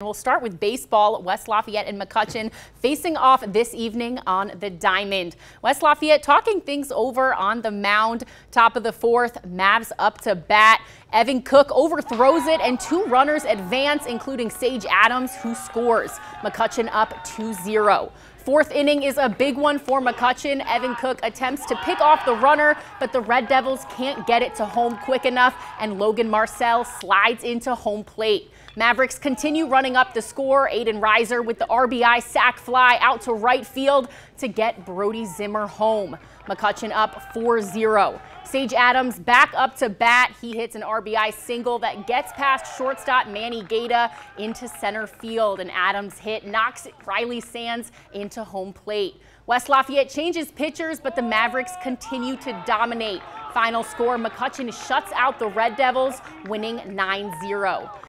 We'll start with baseball. West Lafayette and McCutcheon facing off this evening on the diamond. West Lafayette talking things over on the mound. Top of the fourth, Mavs up to bat. Evan Cook overthrows it and two runners advance, including Sage Adams, who scores. McCutcheon up 2-0. Fourth inning is a big one for McCutcheon. Evan Cook attempts to pick off the runner, but the Red Devils can't get it to home quick enough, and Logan Marcel slides into home plate. Mavericks continue running up the score. Aiden Reiser with the RBI sac fly out to right field to get Brody Zimmer home. McCutcheon up 4-0. Sage Adams back up to bat. He hits an RBI single that gets past shortstop Manny Gata into center field. And Adams hit knocks Riley Sands into home plate. West Lafayette changes pitchers, but the Mavericks continue to dominate. Final score, McCutcheon shuts out the Red Devils, winning 9-0.